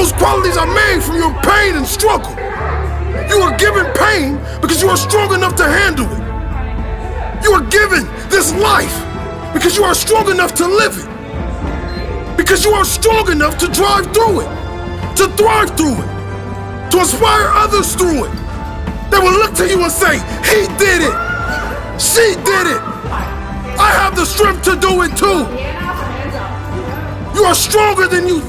Those qualities are made from your pain and struggle. You are given pain because you are strong enough to handle it. You are given this life because you are strong enough to live it. Because you are strong enough to drive through it, to thrive through it, to inspire others through it. They will look to you and say, He did it. She did it. I have the strength to do it too. You are stronger than you.